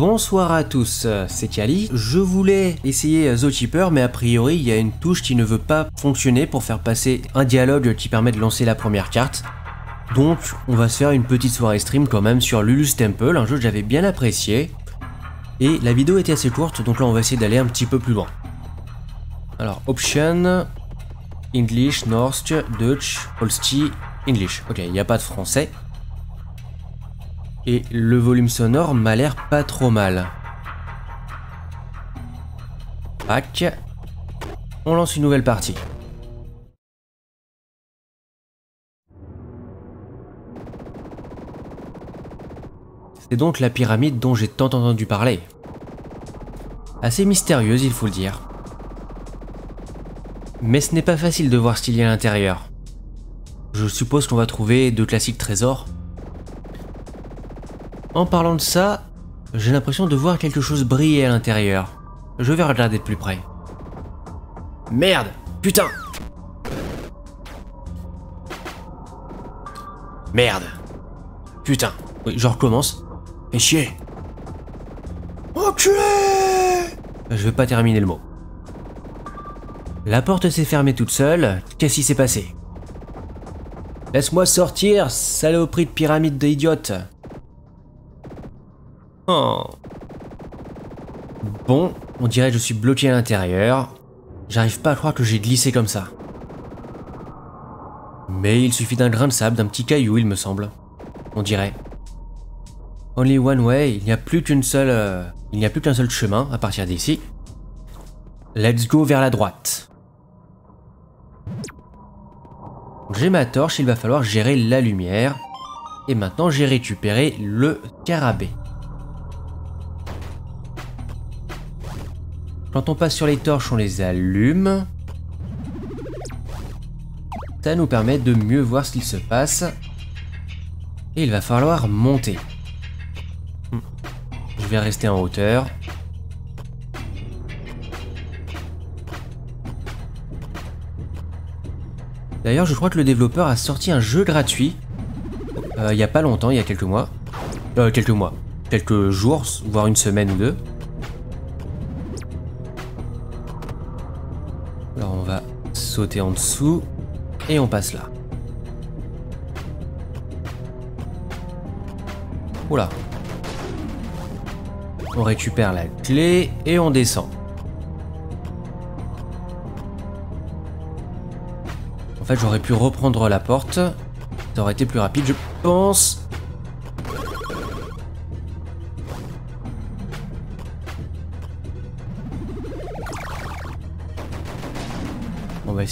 Bonsoir à tous, c'est Kali. Je voulais essayer Zookeeper, mais a priori il y a une touche qui ne veut pas fonctionner pour faire passer un dialogue qui permet de lancer la première carte. Donc on va se faire une petite soirée stream quand même sur Lulu's Temple, un jeu que j'avais bien apprécié. Et la vidéo était assez courte, donc là on va essayer d'aller un petit peu plus loin. Alors, Option, English, Norsk, Dutch, Holsti, English. Ok, il n'y a pas de français. Et le volume sonore m'a l'air pas trop mal. Pack. On lance une nouvelle partie. C'est donc la pyramide dont j'ai tant entendu parler. Assez mystérieuse, il faut le dire. Mais ce n'est pas facile de voir ce qu'il y a à l'intérieur. Je suppose qu'on va trouver de classiques trésors. En parlant de ça, j'ai l'impression de voir quelque chose briller à l'intérieur. Je vais regarder de plus près. Merde Putain Merde Putain Oui, je recommence. Et chier Enculé Je vais pas terminer le mot. La porte s'est fermée toute seule. Qu'est-ce qui s'est passé? Laisse-moi sortir, saloperie de pyramide d'idiote. Oh. Bon, on dirait que je suis bloqué à l'intérieur. J'arrive pas à croire que j'ai glissé comme ça. Mais il suffit d'un grain de sable, d'un petit caillou, il me semble. On dirait. Only one way, il n'y a plus qu'une seule... Euh, il n'y a plus qu'un seul chemin à partir d'ici. Let's go vers la droite. J'ai ma torche, il va falloir gérer la lumière. Et maintenant j'ai récupéré le carabé. Quand on passe sur les torches, on les allume. Ça nous permet de mieux voir ce qu'il se passe. Et il va falloir monter. Je vais rester en hauteur. D'ailleurs, je crois que le développeur a sorti un jeu gratuit. Euh, il n'y a pas longtemps, il y a quelques mois. Euh, quelques mois. Quelques jours, voire une semaine ou deux. Sauter en dessous. Et on passe là. Oula. On récupère la clé et on descend. fait, j'aurais pu reprendre la porte. Ça aurait été plus rapide, je pense.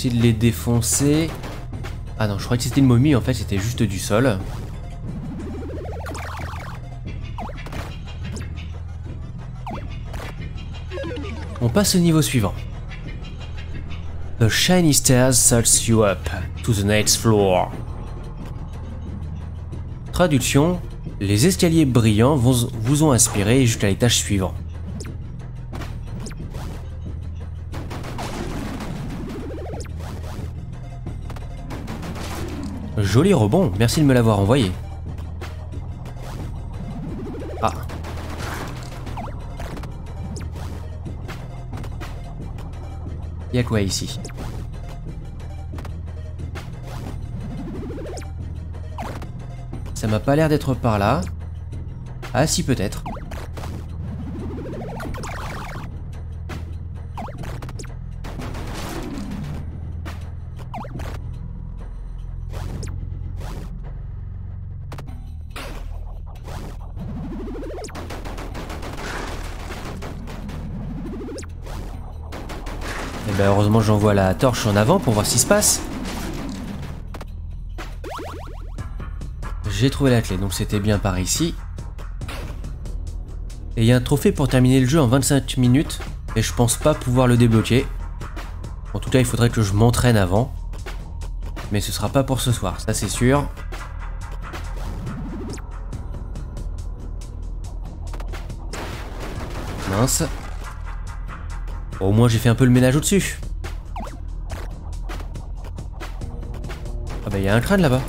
De les défoncer? Ah non, je croyais que c'était une momie, en fait, c'était juste du sol. On passe au niveau suivant. The shiny stairs search you up to the next floor. Traduction Les escaliers brillants vous ont inspiré jusqu'à l'étage suivant. Joli rebond, merci de me l'avoir envoyé. Ah. Y'a quoi ici? Ça m'a pas l'air d'être par là. Ah si peut-être. Heureusement j'envoie la torche en avant pour voir ce qui se passe. J'ai trouvé la clé, donc c'était bien par ici. Et il y a un trophée pour terminer le jeu en 25 minutes, et je pense pas pouvoir le débloquer. En tout cas, il faudrait que je m'entraîne avant. Mais ce sera pas pour ce soir, ça c'est sûr. Mince. Au moins j'ai fait un peu le ménage au-dessus. Ah bah il y a un crâne là-bas.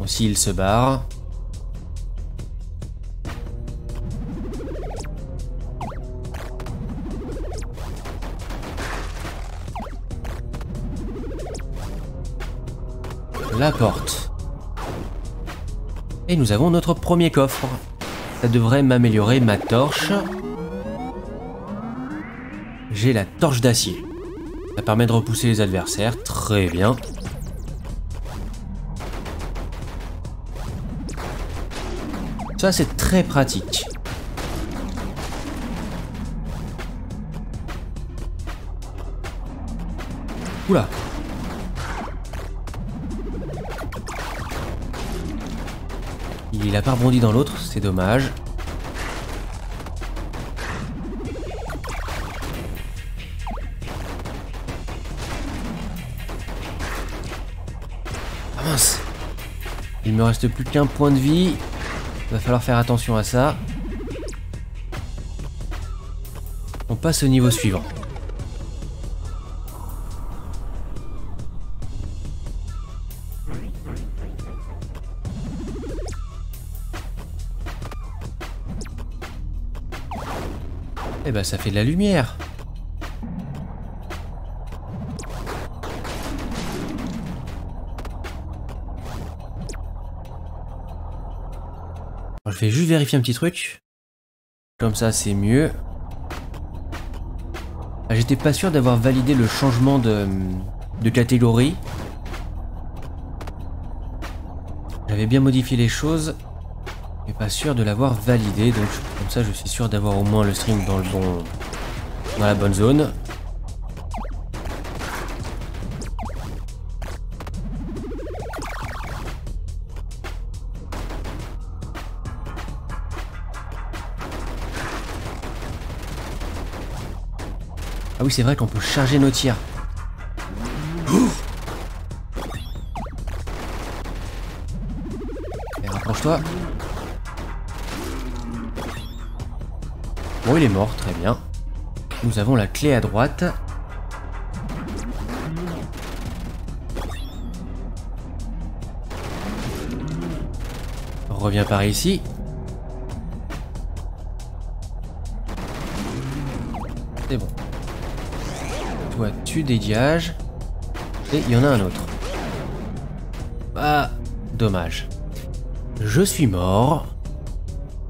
Aussi il se barre. La porte. Et nous avons notre premier coffre. Ça devrait m'améliorer ma torche. J'ai la torche d'acier. Ça permet de repousser les adversaires. Très bien. Ça, c'est très pratique. Oula Il a pas rebondi dans l'autre, c'est dommage. Il me reste plus qu'un point de vie. Il va falloir faire attention à ça. On passe au niveau suivant. Eh ben ça fait de la lumière. Je vais juste vérifier un petit truc. Comme ça c'est mieux. Ah, j'étais pas sûr d'avoir validé le changement de, catégorie. J'avais bien modifié les choses mais pas sûr de l'avoir validé, donc comme ça je suis sûr d'avoir au moins le stream dans le bon... dans la bonne zone. Oui c'est vrai qu'on peut charger nos tirs. Et rapproche-toi. Bon, il est mort, très bien. Nous avons la clé à droite. Reviens par ici. C'est bon. Tu dégages. Et il y en a un autre. Ah, dommage. Je suis mort.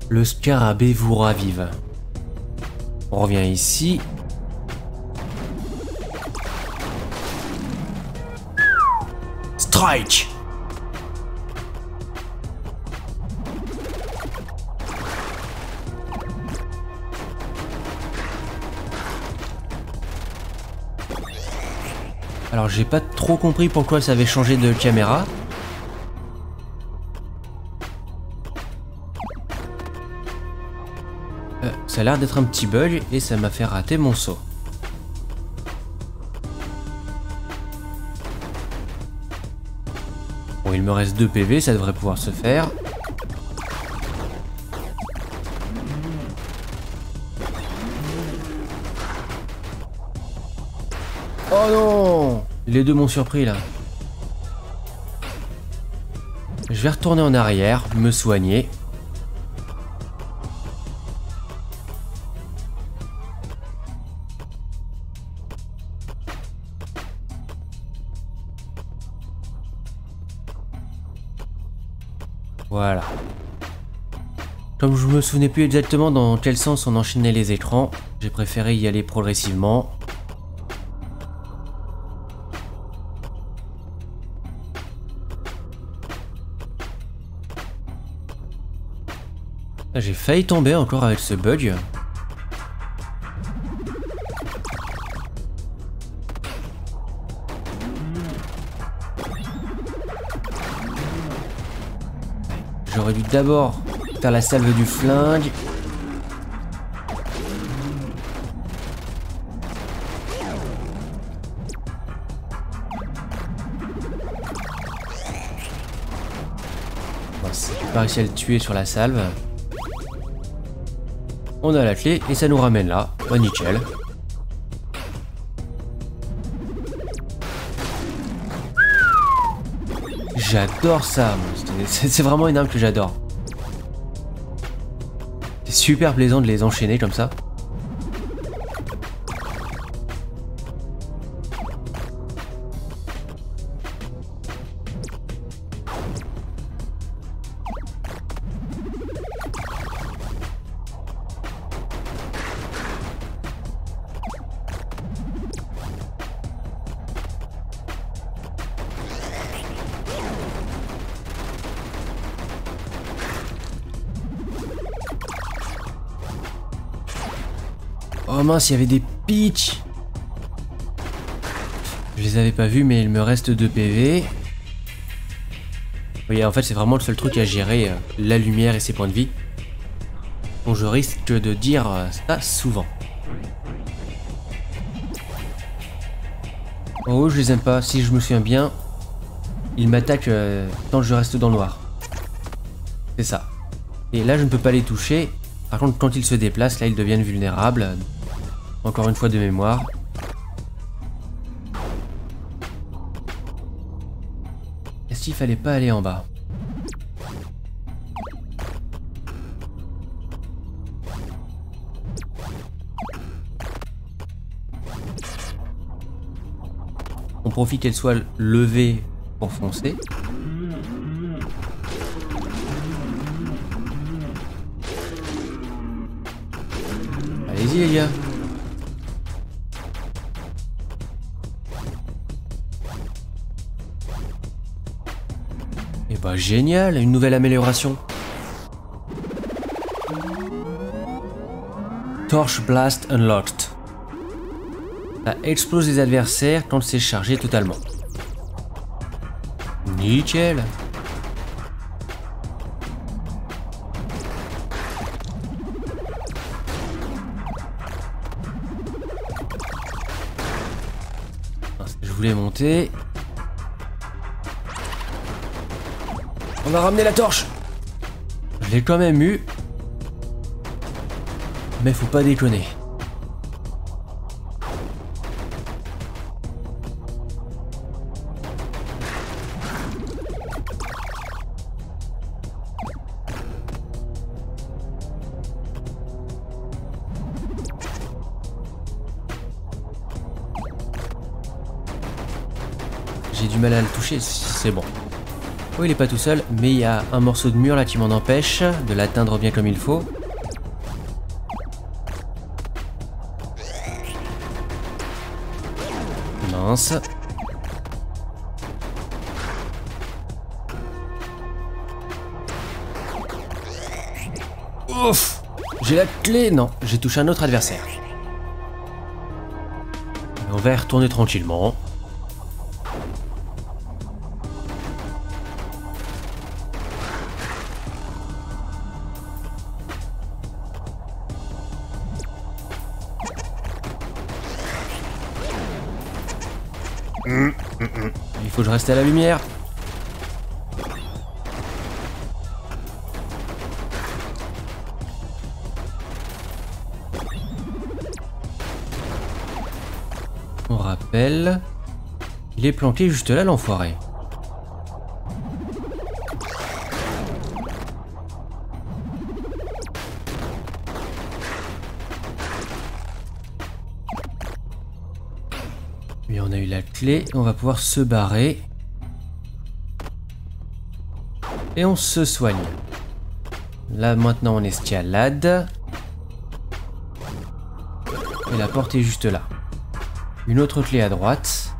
Le scarabée vous ravive. On revient ici. Strike J'ai pas trop compris pourquoi ça avait changé de caméra. Ça a l'air d'être un petit bug et ça m'a fait rater mon saut. Bon, il me reste 2 PV, ça devrait pouvoir se faire. Les deux m'ont surpris là. Je vais retourner en arrière, me soigner. Voilà. Comme je me souvenais plus exactement dans quel sens on enchaînait les écrans, j'ai préféré y aller progressivement. J'ai failli tomber encore avec ce bug. J'aurais dû d'abord faire la salve du flingue. J'ai pas réussi à le tuer sur la salve. On a la clé et ça nous ramène là. Bah nickel. J'adore ça, c'est vraiment une arme que j'adore. C'est super plaisant de les enchaîner comme ça. Mince, il y avait des pitchs Je les avais pas vus, mais il me reste 2 PV. Voyez, en fait, c'est vraiment le seul truc à gérer, euh, la lumière et ses points de vie. Bon, je risque de dire euh, ça souvent. En haut, je les aime pas. Si je me souviens bien, ils m'attaquent euh, tant que je reste dans le noir. C'est ça. Et là, je ne peux pas les toucher. Par contre, quand ils se déplacent, là, ils deviennent vulnérables. Encore une fois de mémoire. Est-ce qu'il fallait pas aller en bas? On profite qu'elle soit levée pour foncer. Allez-y les gars. Génial, une nouvelle amélioration. Torch Blast Unlocked. Ça explose les adversaires quand c'est chargé totalement. Nickel Je voulais monter. On a ramené la torche Je l'ai quand même eu. Mais faut pas déconner. J'ai du mal à le toucher, c'est bon. Oh, il est pas tout seul, mais il y a un morceau de mur là qui m'en empêche de l'atteindre bien comme il faut. Mince. Ouf J'ai la clé Non, j'ai touché un autre adversaire. On va retourner tranquillement. À la lumière. On rappelle. Il est planqué juste là, l'enfoiré. on a eu la clé, on va pouvoir se barrer. Et on se soigne. Là maintenant on escalade. Et la porte est juste là. Une autre clé à droite.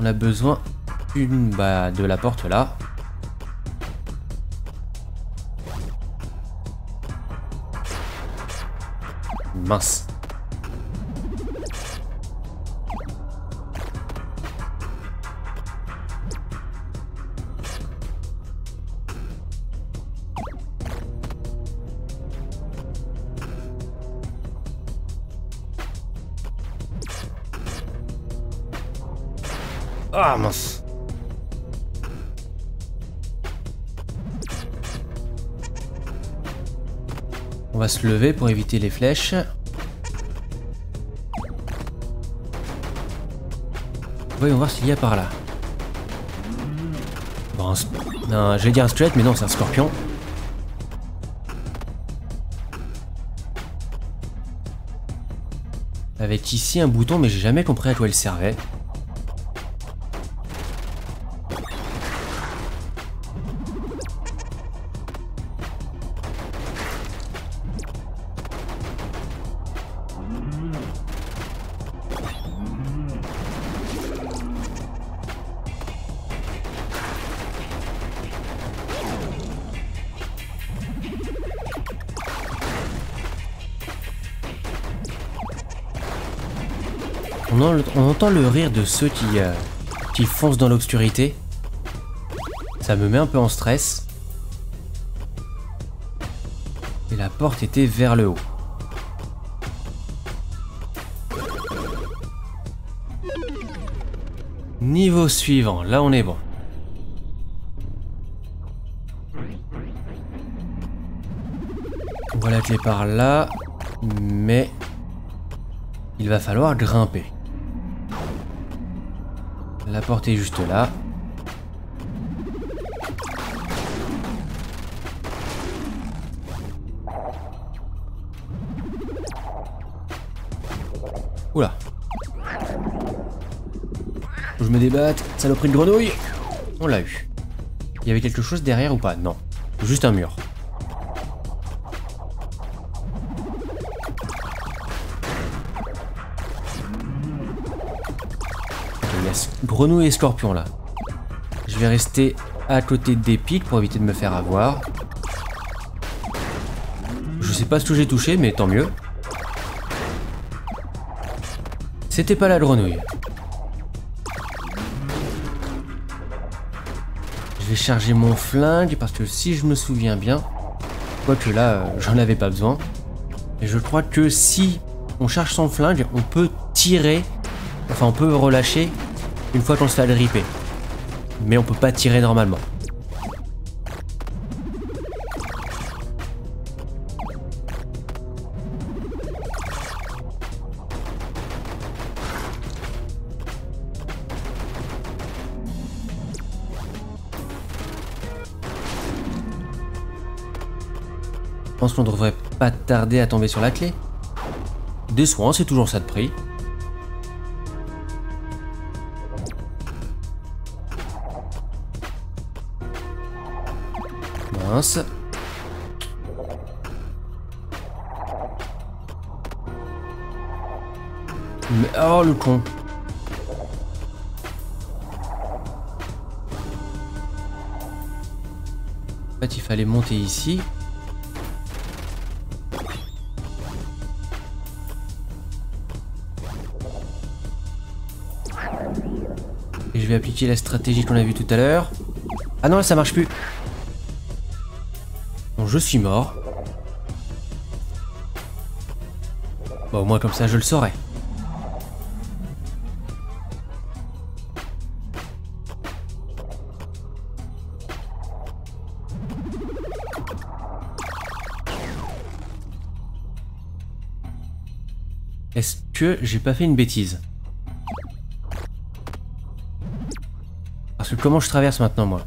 On a besoin une, bah, de la porte là. Mince. Va se lever pour éviter les flèches. Voyons voir s'il y a par là. Bon, non, je vais dire un squelette, mais non, c'est un scorpion. Avec ici un bouton, mais j'ai jamais compris à quoi il servait. Le rire de ceux qui, euh, qui foncent dans l'obscurité. Ça me met un peu en stress. Et la porte était vers le haut. Niveau suivant, là on est bon. Voilà la clé par là, mais il va falloir grimper. La porte est juste là. Oula. Je me débatte, saloperie de grenouille. On l'a eu. Il y avait quelque chose derrière ou pas? Non. Juste un mur. Grenouille et scorpion là. Je vais rester à côté des pics pour éviter de me faire avoir. Je sais pas ce que j'ai touché, mais tant mieux. C'était pas la grenouille. Je vais charger mon flingue parce que si je me souviens bien, quoique là, euh, j'en avais pas besoin. Et je crois que si on charge son flingue, on peut tirer, enfin on peut relâcher une fois qu'on se fait agripper. Mais on peut pas tirer normalement. Je pense qu'on devrait pas tarder à tomber sur la clé. Des soins, c'est toujours ça de prix. Oh le con. En fait, il fallait monter ici. Et je vais appliquer la stratégie qu'on a vue tout à l'heure. Ah non, là, ça marche plus je suis mort. Bon, au moins comme ça, je le saurais. Est-ce que j'ai pas fait une bêtise? Parce que comment je traverse maintenant, moi?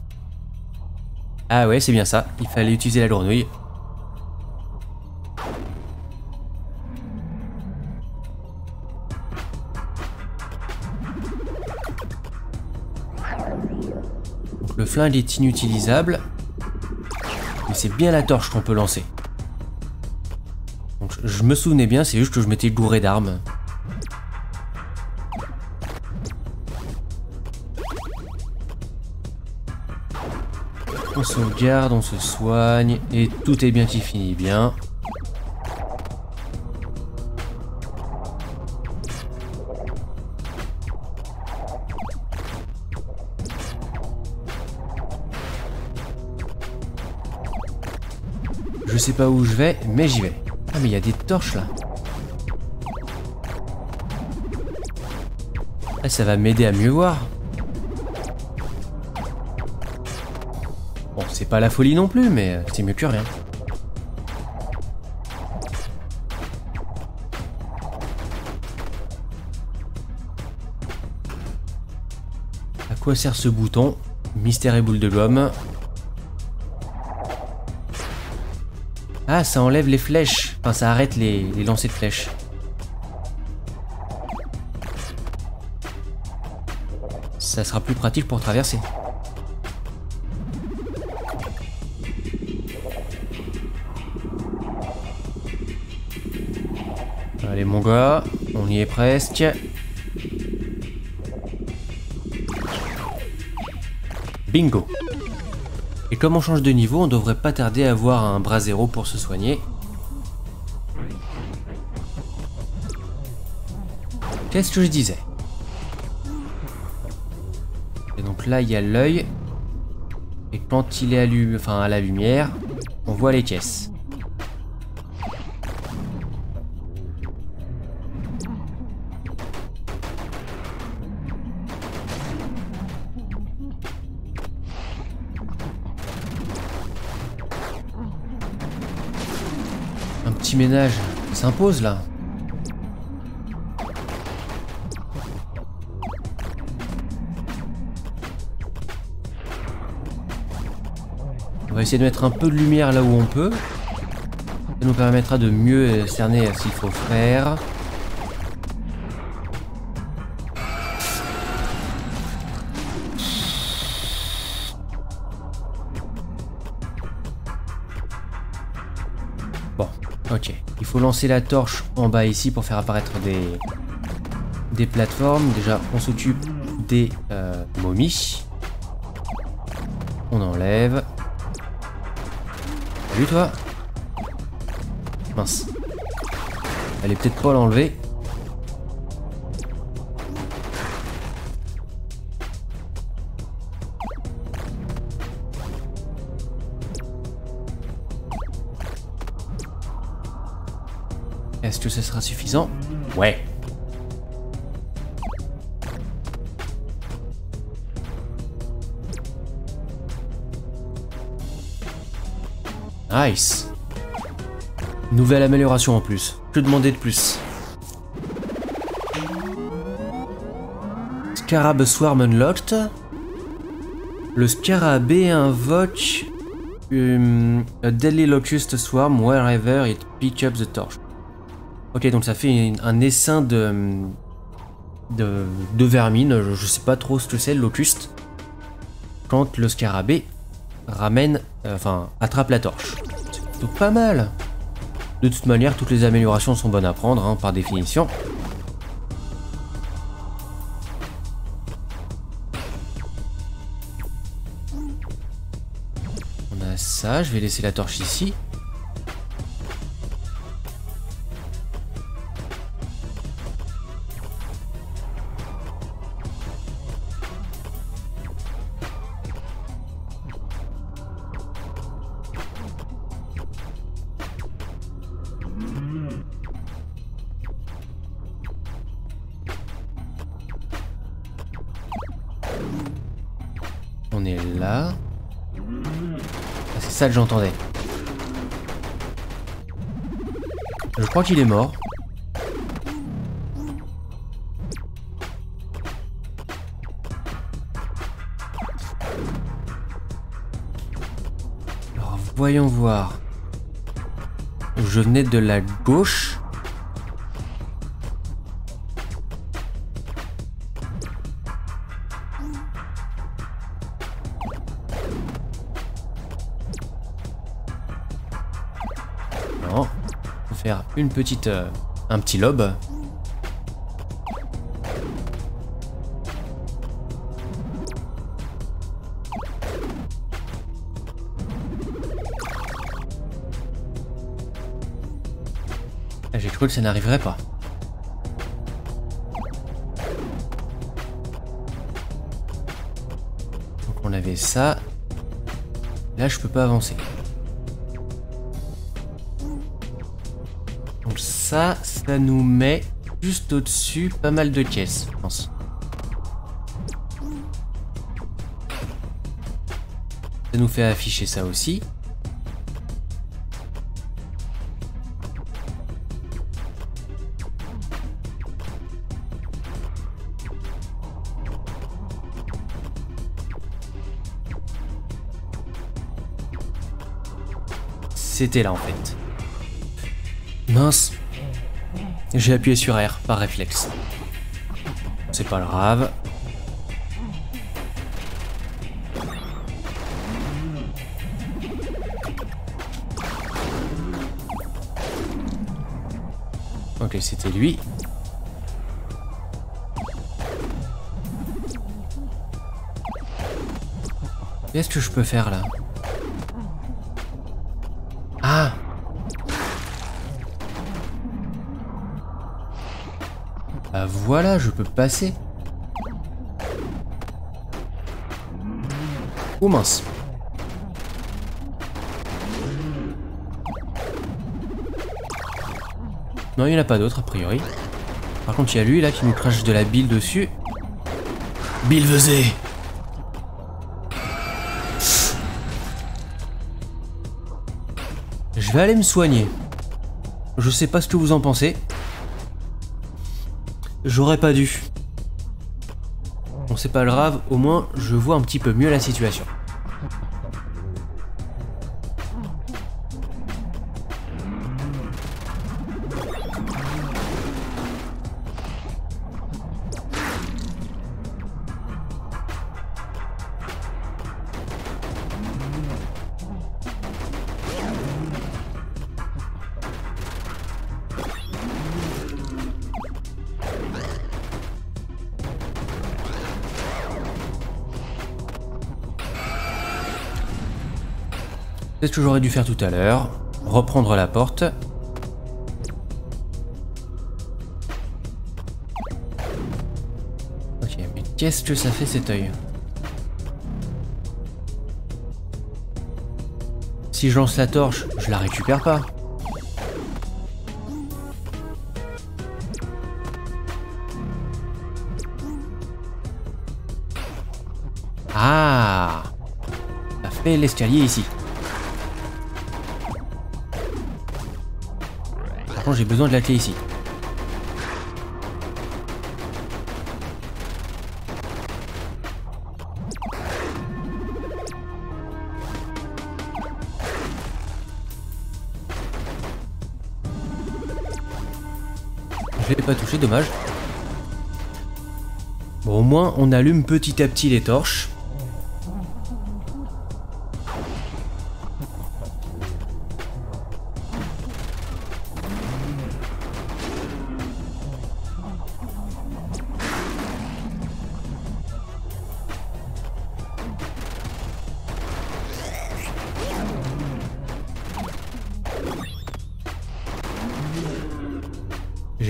Ah ouais, c'est bien ça. Il fallait utiliser la grenouille. le flingue est inutilisable. Mais c'est bien la torche qu'on peut lancer. Je me souvenais bien, c'est juste que je m'étais gouré d'armes. Sauvegarde, on se soigne, et tout est bien qui finit bien. Je sais pas où je vais, mais j'y vais. Ah mais il y a des torches là. Ah, ça va m'aider à mieux voir. Pas la folie non plus, mais c'est mieux que rien. À quoi sert ce bouton Mystère et boule de gomme. Ah, ça enlève les flèches. Enfin, ça arrête les lancers de flèches. Ça sera plus pratique pour traverser. On y est presque. Bingo Et comme on change de niveau, on devrait pas tarder à avoir un bras zéro pour se soigner. Qu'est-ce que je disais Et donc là, il y a l'œil. Et quand il est enfin, à la lumière, on voit les caisses. Ménage s'impose là. On va essayer de mettre un peu de lumière là où on peut. Ça nous permettra de mieux cerner ce qu'il faut faire. Lancer la torche en bas ici pour faire apparaître des, des plateformes. Déjà, on s'occupe des euh, momies. On enlève. Salut toi Mince. Elle est peut-être pas l'enlever. Est-ce que ce sera suffisant Ouais. Nice. Nouvelle amélioration en plus. Que demander de plus Scarab Swarm Unlocked. Le scarabée invoque um, a Deadly Locust Swarm wherever it picks up the torch. Ok, donc ça fait un essaim de, vermine. Je, sais pas trop ce que c'est, locuste. Quand le scarabée ramène, euh, enfin, attrape la torche. Plutôt pas mal. De toute manière, toutes les améliorations sont bonnes à prendre, hein, par définition. On a ça, je vais laisser la torche ici. Ça que j'entendais. Je crois qu'il est mort. Alors, voyons voir. Je venais de la gauche. Une petite... euh, un petit lobe. Ah, J'ai cru que ça n'arriverait pas. Donc on avait ça. Là, je peux pas avancer. Ça, ça nous met juste au-dessus pas mal de caisses, je pense. Ça nous fait afficher ça aussi. C'était là en fait. Mince. J'ai appuyé sur R par réflexe. C'est pas grave. Ok, c'était lui. Qu'est-ce que je peux faire là? Je peux passer. Oh mince. Non, il n'y en a pas d'autres a priori. Par contre, il y a lui là qui nous crache de la bile dessus. Bile Je vais aller me soigner. Je sais pas ce que vous en pensez. J'aurais pas dû. Bon, c'est pas grave, au moins je vois un petit peu mieux la situation. J'aurais dû faire tout à l'heure. Reprendre la porte. Ok, mais qu'est-ce que ça fait cet œil? Si je lance la torche, je la récupère pas. Ah Ça fait l'escalier ici. J'ai besoin de la clé ici. Je l'ai pas touché, dommage. Bon, au moins, on allume petit à petit les torches.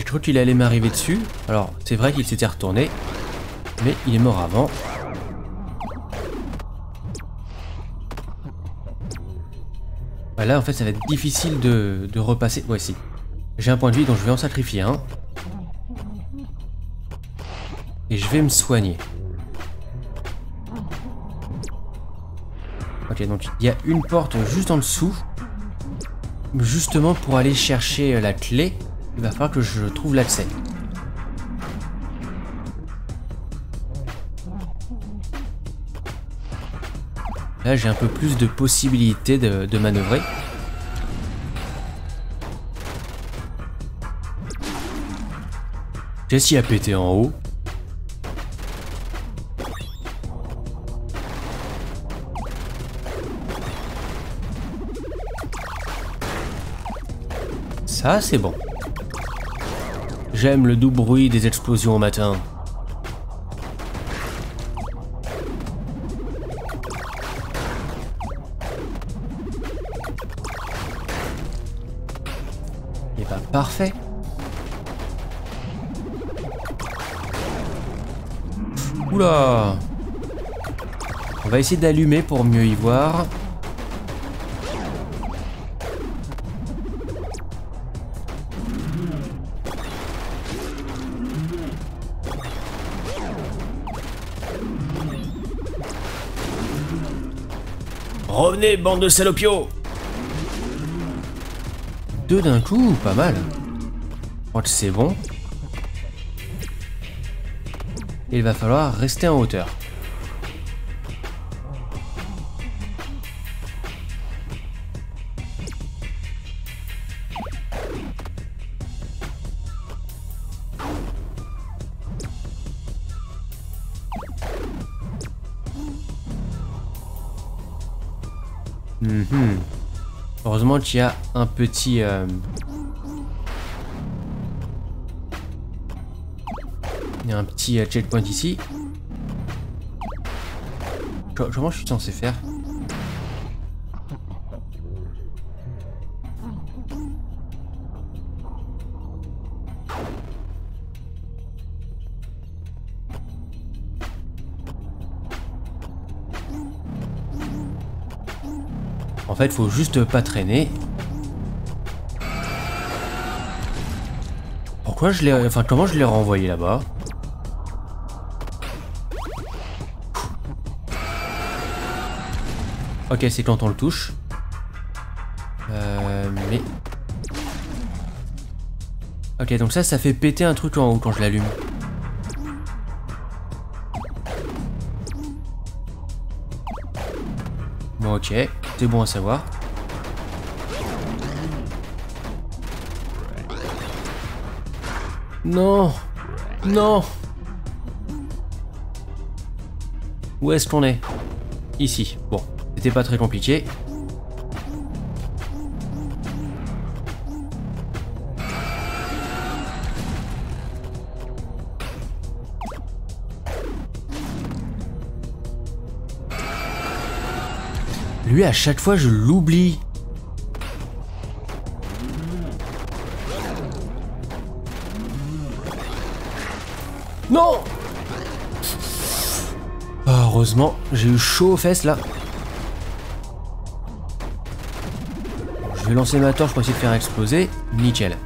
Cru qu'il allait m'arriver dessus. Alors, c'est vrai qu'il s'était retourné. Mais il est mort avant. là, en fait, ça va être difficile de, de repasser. Si. J'ai un point de vie, donc je vais en sacrifier un. Et je vais me soigner. Ok, donc il y a une porte juste en dessous. Justement pour aller chercher la clé. Il va falloir que je trouve l'accès. Là, j'ai un peu plus de possibilités de, manœuvrer. Qu'est-ce qui a pété en haut Ça, c'est bon. J'aime le doux bruit des explosions au matin. Et bah parfait. Oula On va essayer d'allumer pour mieux y voir. Revenez, bande de salopios Deux d'un coup, pas mal. Je crois que c'est bon. Il va falloir rester en hauteur. Qu'il y a un petit... Euh, il y a un petit euh, checkpoint ici. Comment je suis censé faire fait, faut juste pas traîner. Pourquoi je l'ai... Enfin, comment je l'ai renvoyé là-bas? Ok, c'est quand on le touche. Euh, mais... Ok, donc ça, ça fait péter un truc en haut quand je l'allume. Bon, ok. C'est bon à savoir. Non Non Où est-ce qu'on est? Ici. Bon, c'était pas très compliqué. Lui, à chaque fois, je l'oublie. Non Ah, Heureusement, j'ai eu chaud aux fesses là. Je vais lancer ma torche pour essayer de faire exploser. Nickel.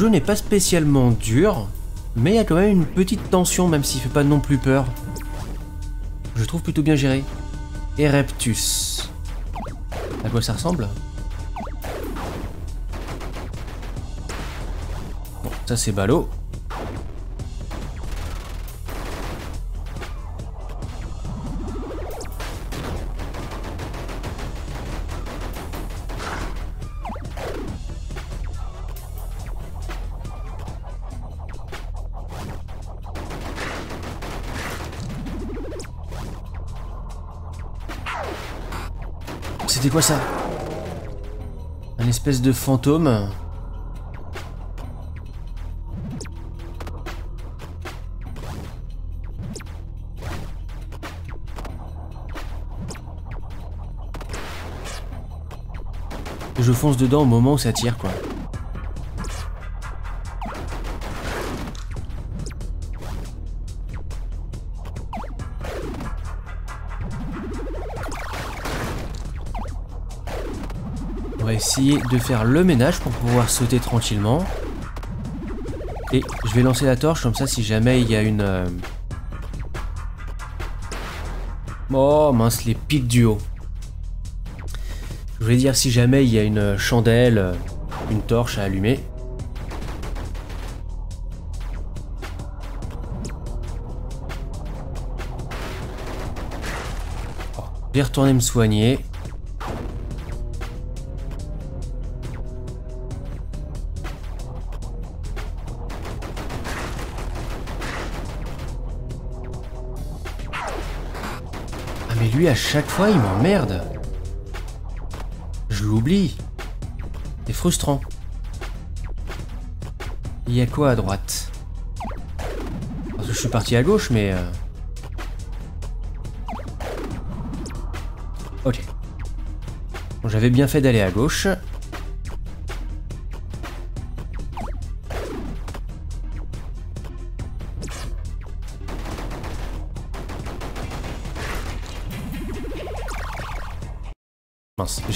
Jeu n'est pas spécialement dur, mais il y a quand même une petite tension, même s'il fait pas non plus peur. Je trouve plutôt bien géré. Ereptus. À quoi ça ressemble? Bon, ça c'est ballot. Quoi ça Un espèce de fantôme je fonce dedans au moment où ça tire quoi. Essayer de faire le ménage pour pouvoir sauter tranquillement. Et je vais lancer la torche comme ça si jamais il y a une... euh, Oh mince, les pics du haut. Je voulais dire si jamais il y a une chandelle, euh, une torche à allumer. Bon, Je vais retourner me soigner. À chaque fois il m'emmerde. Je l'oublie. C'est frustrant. Il y a quoi à droite? Je suis parti à gauche mais... euh, Ok. J'avais bien fait d'aller à gauche.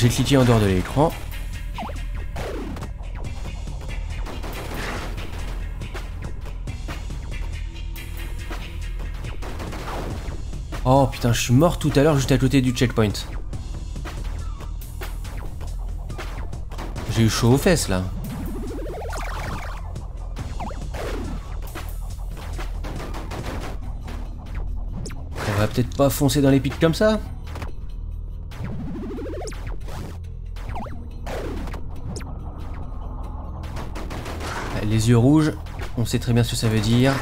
J'ai cliqué en dehors de l'écran. Oh putain, je suis mort tout à l'heure juste à côté du checkpoint. J'ai eu chaud aux fesses là. On va peut-être pas foncer dans les pics comme ça? Les yeux rouges, on sait très bien ce que ça veut dire.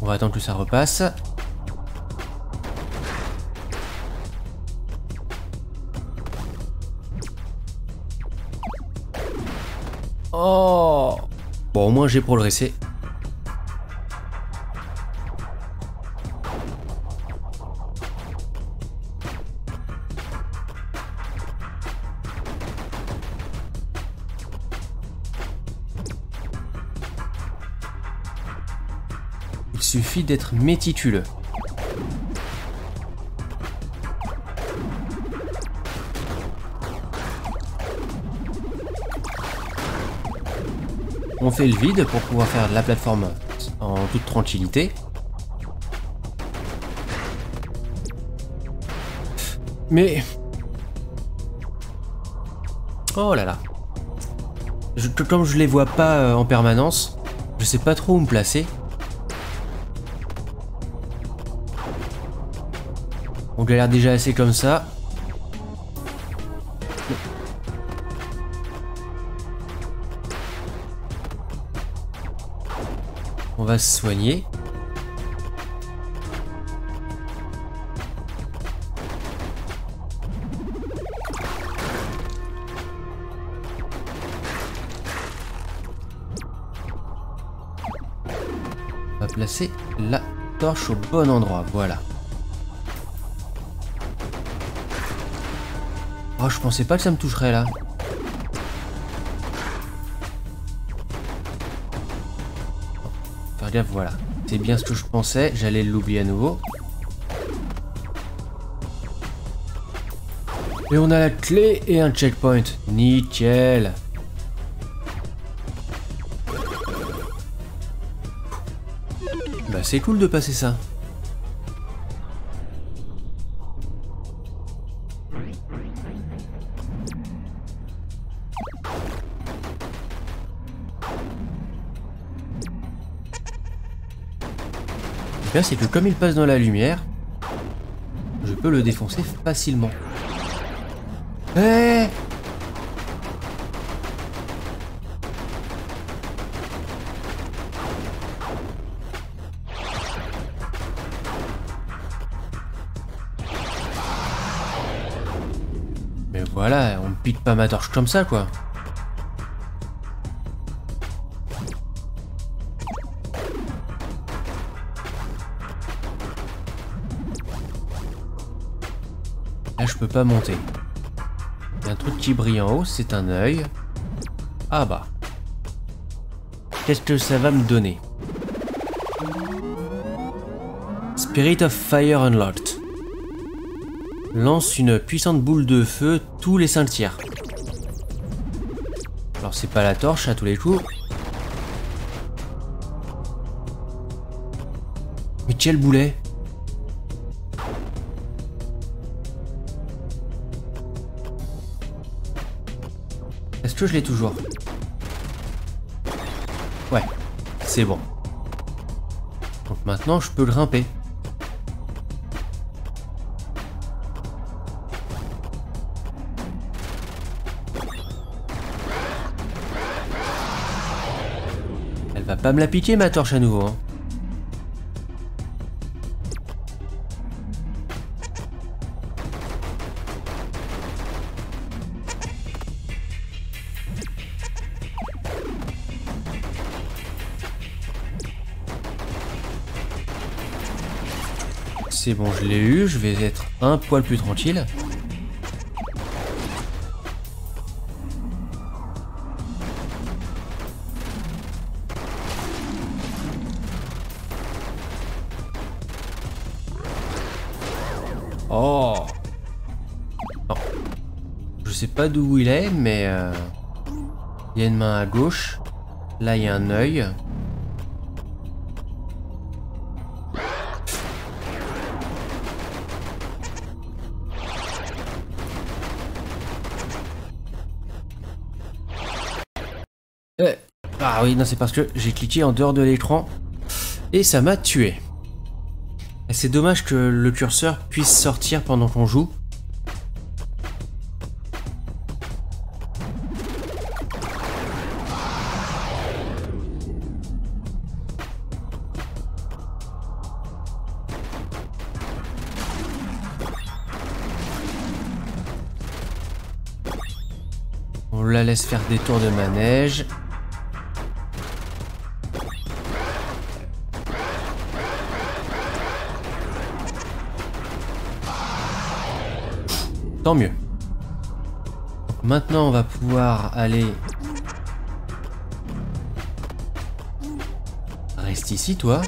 On va attendre que ça repasse. Au moins j'ai progressé. Il suffit d'être méticuleux. On fait le vide pour pouvoir faire la plateforme en toute tranquillité. Mais... Oh là là. Comme je les vois pas euh, en permanence, je sais pas trop où me placer. On galère déjà assez comme ça. Va se soigner. Va placer la torche au bon endroit, voilà. Oh, je pensais pas que ça me toucherait là. Voilà. C'est bien ce que je pensais, j'allais l'oublier à nouveau. Et on a la clé et un checkpoint. Nickel. Bah c'est cool de passer ça. C'est que comme il passe dans la lumière, je peux le défoncer facilement. Eh Mais voilà, on pique pas ma torche comme ça quoi. Monter. Il y a un truc qui brille en haut, c'est un œil. Ah bah. Qu'est-ce que ça va me donner? Spirit of Fire Unlocked. Lance une puissante boule de feu tous les 5 tiers. Alors c'est pas la torche à tous les coups. Mais quel boulet je l'ai toujours Ouais, c'est bon. Donc maintenant je peux grimper. Elle va pas me la piquer ma torche à nouveau. Hein. Bon, je l'ai eu, je vais être un poil plus tranquille. Oh. Je sais pas d'où il est, mais... euh, Il y a une main à gauche. Là, il y a un œil. Ah oui, non, c'est parce que j'ai cliqué en dehors de l'écran et ça m'a tué. C'est dommage que le curseur puisse sortir pendant qu'on joue. On la laisse faire des tours de manège. Tant mieux. Maintenant, on va pouvoir aller... Reste ici, toi.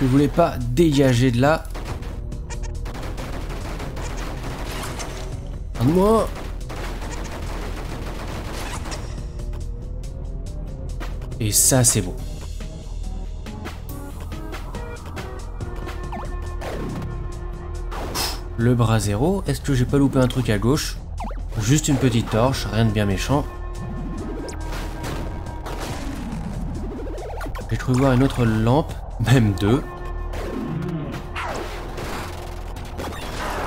Je voulais pas dégager de là. Moi. Et ça, c'est beau. Le bras zéro. Est-ce que j'ai pas loupé un truc à gauche? Juste une petite torche, rien de bien méchant. J'ai trouvé voir une autre lampe, même deux.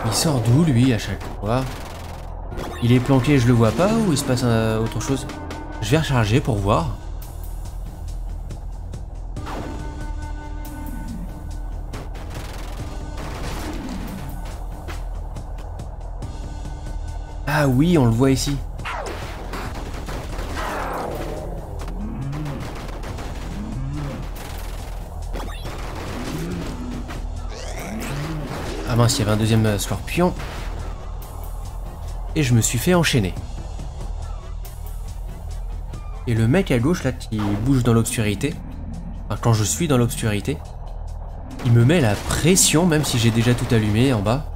Il sort d'où lui à chaque fois? Il est planqué, je le vois pas ou il se passe euh, autre chose? Je vais recharger pour voir. Ah oui, on le voit ici. Ah mince, il y avait un deuxième euh, scorpion. Et je me suis fait enchaîner. Et le mec à gauche là qui bouge dans l'obscurité, enfin, quand je suis dans l'obscurité, il me met la pression même si j'ai déjà tout allumé en bas.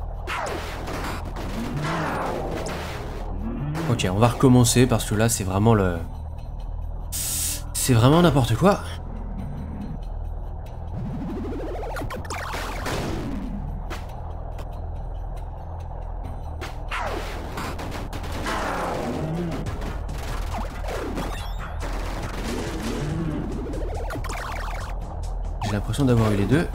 Ok, on va recommencer parce que là c'est vraiment le... C'est vraiment n'importe quoi. J'ai l'impression d'avoir eu les deux.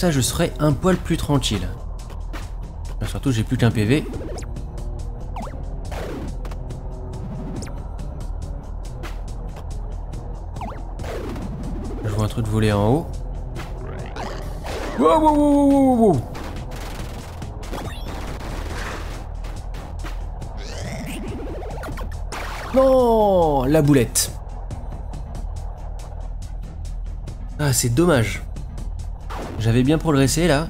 Ça, je serai un poil plus tranquille. Surtout, j'ai plus qu'un PV. Je vois un truc voler en haut. Wow. Non La boulette. Ah, c'est dommage. J'avais bien progressé là.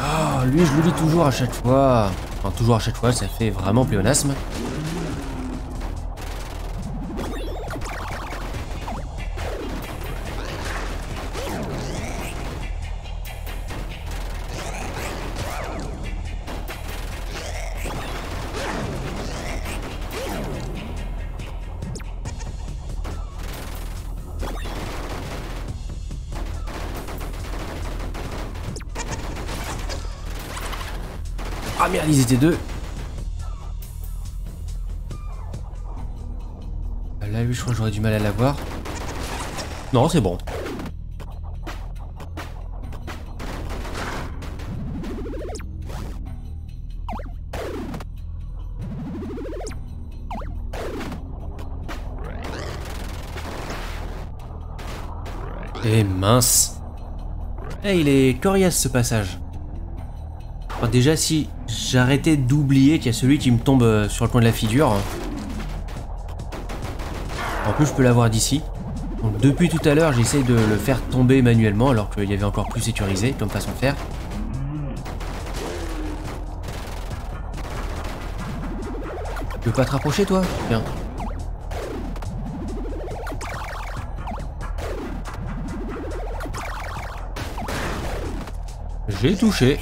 Ah, lui je l'oublie toujours à chaque fois. Enfin, toujours à chaque fois, ça fait vraiment pléonasme. Ah merde, ils étaient deux. Là, lui, je crois que j'aurais du mal à l'avoir. Non, c'est bon. Et mince. Eh, il est coriace ce passage. Enfin, déjà, si j'arrêtais d'oublier qu'il y a celui qui me tombe euh, sur le coin de la figure. En plus, je peux l'avoir d'ici. Donc depuis tout à l'heure, j'essaye de le faire tomber manuellement, alors qu'il y avait encore plus sécurisé comme façon de faire. Tu veux pas te rapprocher, toi? Bien. J'ai touché.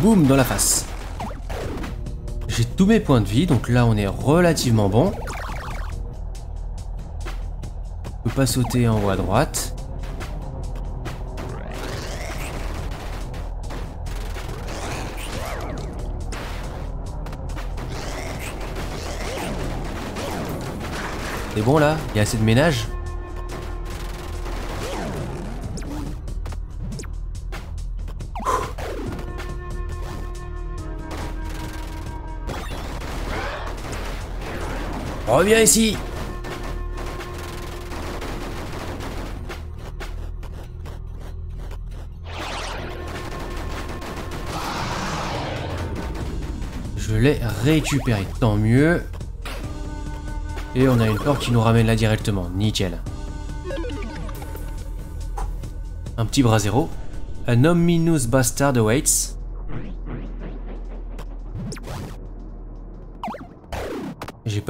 Boum, dans la face. J'ai tous mes points de vie, donc là on est relativement bon. Je peux pas sauter en haut à droite. C'est bon là? Il y a assez de ménage? Reviens ici Je l'ai récupéré, tant mieux. Et on a une porte qui nous ramène là directement, nickel. Un petit bras zéro. Un ominous bastard awaits.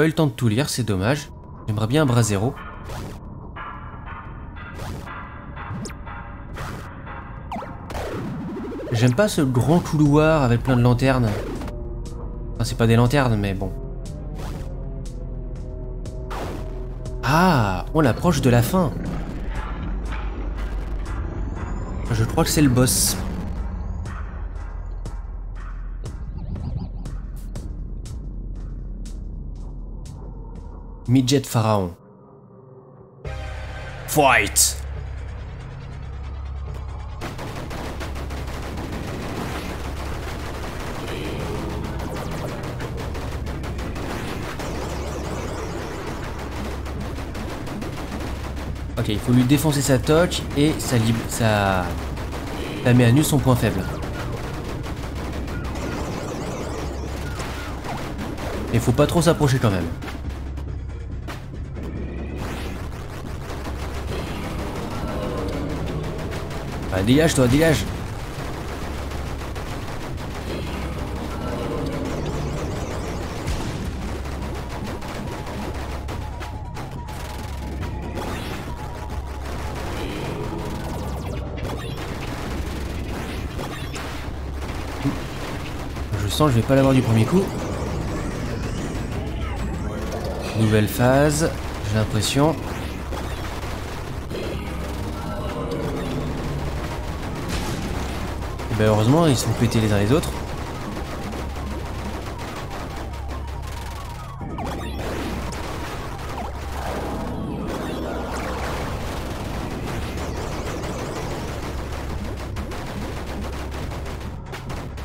Eu le temps de tout lire, c'est dommage. J'aimerais bien un bras zéro. J'aime pas ce grand couloir avec plein de lanternes. Enfin, c'est pas des lanternes, mais bon. Ah, on approche de la fin. Je crois que c'est le boss. Midget Pharaon. Fight Ok, il faut lui défoncer sa toque et ça, ça... ça met à nu son point faible. Et faut pas trop s'approcher quand même. Ah, dégage toi, dégage Je sens que je vais pas l'avoir du premier coup. Nouvelle phase, j'ai l'impression. Ben heureusement, ils sont pétés les uns les autres.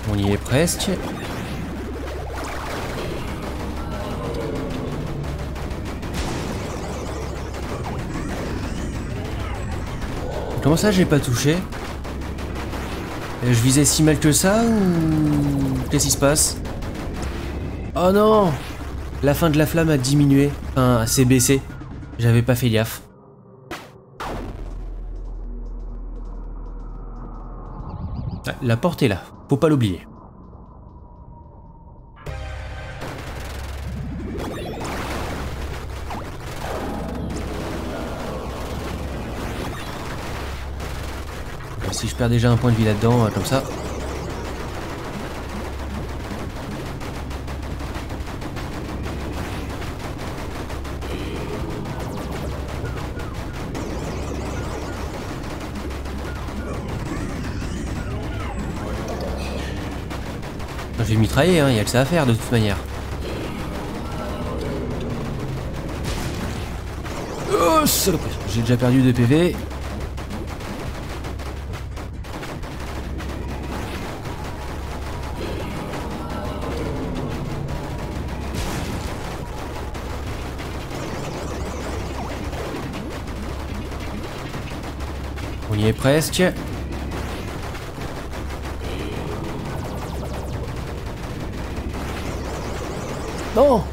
On y est presque. Comment ça j'ai pas touché? Je visais si mal que ça ou... Qu'est-ce qui se passe? Oh non La fin de la flamme a diminué. Enfin, s'est baissé. J'avais pas fait gaffe. La porte est là, faut pas l'oublier. Si je perds déjà un point de vie là-dedans, euh, comme ça. Je vais mitrailler, hein, y a que ça à faire de toute manière. Oh. J'ai déjà perdu 2 PV. Y est presque. Non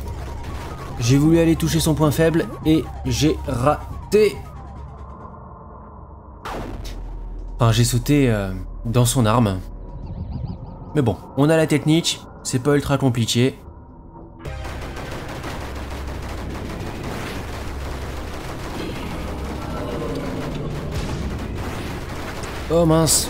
J'ai voulu aller toucher son point faible et j'ai raté. Enfin, j'ai sauté euh, dans son arme. Mais bon, on a la technique, c'est pas ultra compliqué. Oh mince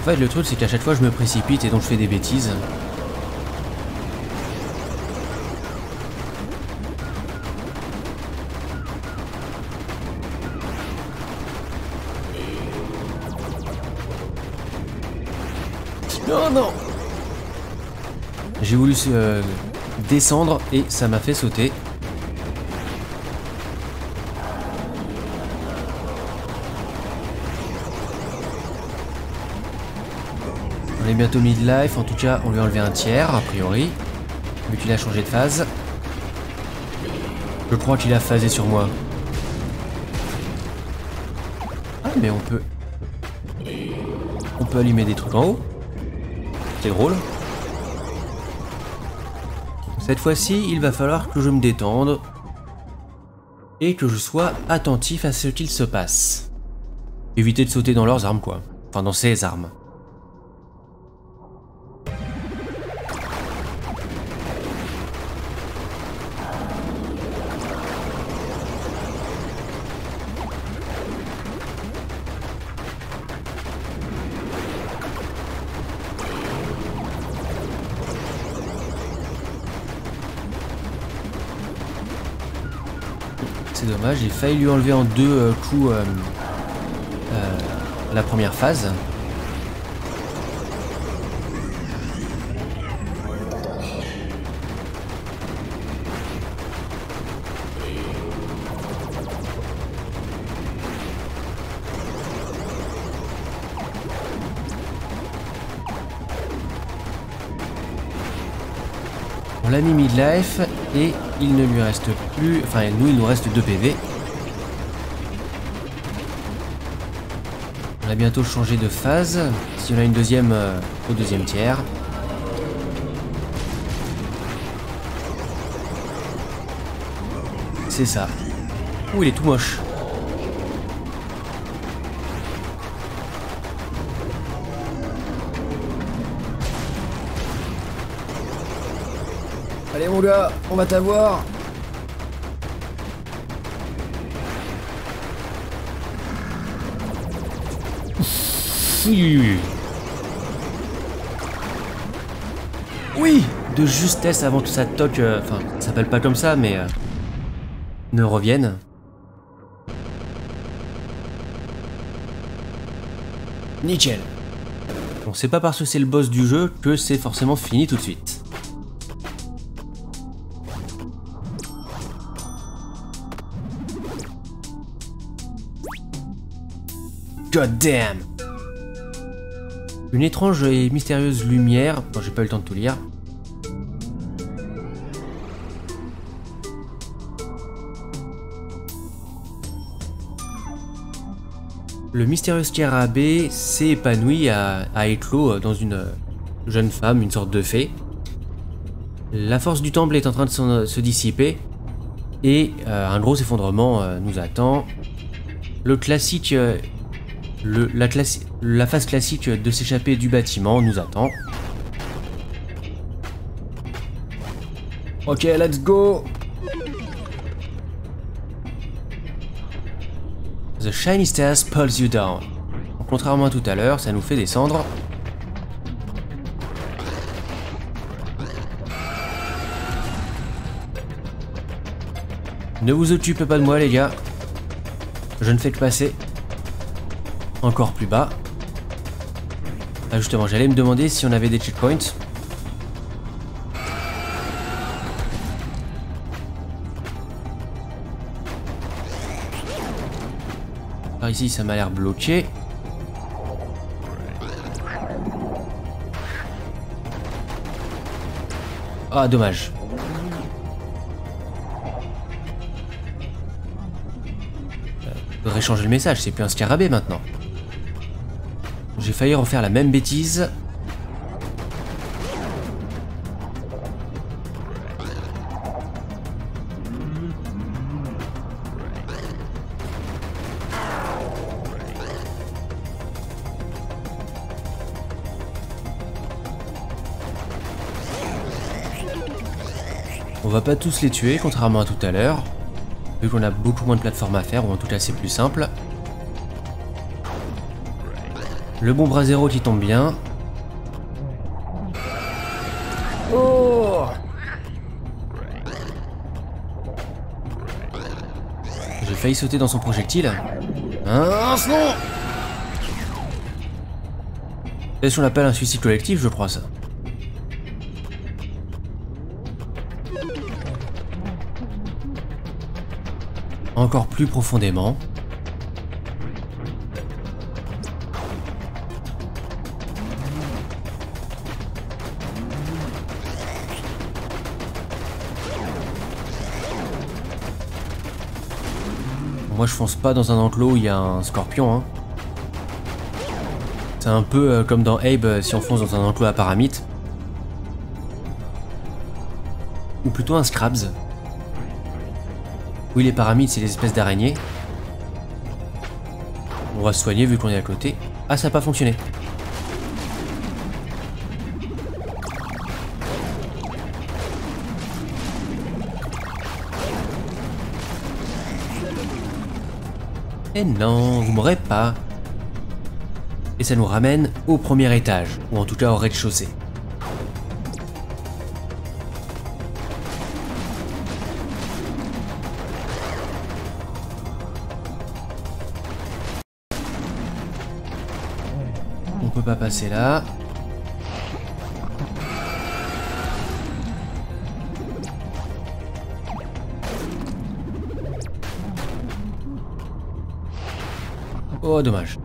En fait le truc c'est qu'à chaque fois je me précipite et donc je fais des bêtises. Non J'ai voulu euh, descendre et ça m'a fait sauter. Bientôt mid-life, en tout cas on lui a enlevé un tiers a priori. Vu qu'il a changé de phase. Je crois qu'il a phasé sur moi. Ah mais on peut... On peut allumer des trucs en haut. C'est drôle. Cette fois-ci, il va falloir que je me détende. Et que je sois attentif à ce qu'il se passe. Éviter de sauter dans leurs armes quoi. Enfin dans ses armes. Dommage, j'ai failli lui enlever en deux euh, coups euh, euh, la première phase. On l'a mis mid-life et il ne lui reste plus... Enfin, nous, il nous reste 2 PV. On a bientôt changé de phase. Si on a une deuxième euh, au deuxième tiers. C'est ça. Ouh, il est tout moche. Mon gars, on va t'avoir Oui De justesse avant que sa toque... euh, Enfin, ça s'appelle pas comme ça, mais... euh, ne revienne. Nickel. Bon, c'est pas parce que c'est le boss du jeu que c'est forcément fini tout de suite. God damn Une étrange et mystérieuse lumière, bon j'ai pas eu le temps de tout lire. Le mystérieux scarabée s'est épanoui à, à éclos dans une euh, jeune femme, une sorte de fée. La force du temple est en train de s'en- se dissiper et euh, un gros effondrement euh, nous attend. Le classique, euh, la, la phase classique de s'échapper du bâtiment nous attend. Ok, let's go The shiny stairs pulls you down. Contrairement à tout à l'heure, ça nous fait descendre. Ne vous occupez pas de moi les gars. Je ne fais que passer. Encore plus bas. Ah justement, j'allais me demander si on avait des checkpoints. Par ici, ça m'a l'air bloqué. Ah, dommage. Euh, Faudrait changer le message, c'est plus un scarabée maintenant. Failli refaire la même bêtise. On va pas tous les tuer, contrairement à tout à l'heure. Vu qu'on a beaucoup moins de plateformes à faire, ou en tout cas c'est plus simple. Le bon bras zéro qui tombe bien. Oh J'ai failli sauter dans son projectile. Mince non C'est ce qu'on appelle un suicide collectif, je crois ça. Encore plus profondément. Fonce pas dans un enclos où il y a un scorpion. Hein. C'est un peu euh, comme dans Abe euh, si on fonce dans un enclos à paramite. Ou plutôt un Scrabs. Oui les paramites c'est des espèces d'araignées. On va se soigner vu qu'on est à côté. Ah ça n'a pas fonctionné. Et non, vous m'aurez pas. Et ça nous ramène au premier étage, ou en tout cas au rez-de-chaussée. On peut pas passer là. Oh, dommage.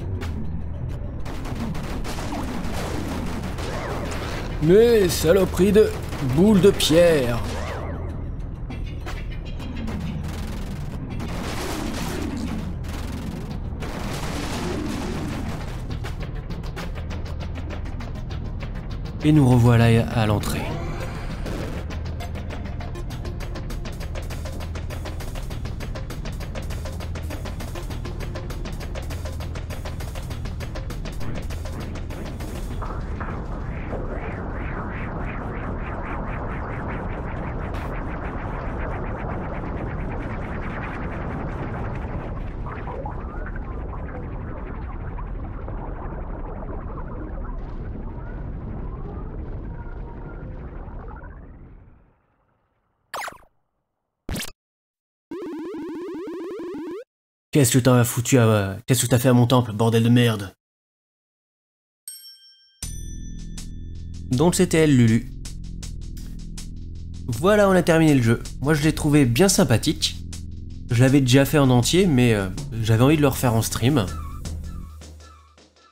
Mais saloperie de boule de pierre Et nous revoilà à l'entrée. Qu'est-ce que t'as foutu à... Qu'est-ce que t'as fait à mon temple, bordel de merde? Donc c'était elle, Lulu. Voilà, on a terminé le jeu. Moi, je l'ai trouvé bien sympathique. Je l'avais déjà fait en entier, mais euh, j'avais envie de le refaire en stream.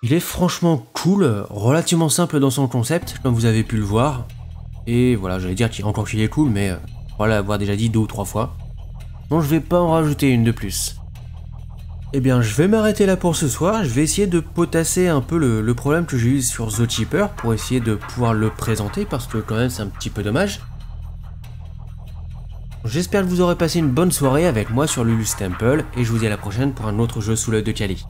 Il est franchement cool, relativement simple dans son concept, comme vous avez pu le voir. Et voilà, j'allais dire qu'il encore qu'il est cool, mais euh, voilà, l'avoir déjà dit deux ou trois fois. Donc je vais pas en rajouter une de plus. Eh bien, je vais m'arrêter là pour ce soir. Je vais essayer de potasser un peu le, problème que j'ai eu sur The Cheaper pour essayer de pouvoir le présenter parce que quand même c'est un petit peu dommage. J'espère que vous aurez passé une bonne soirée avec moi sur Lulu's Temple et je vous dis à la prochaine pour un autre jeu sous l'œil de Kali.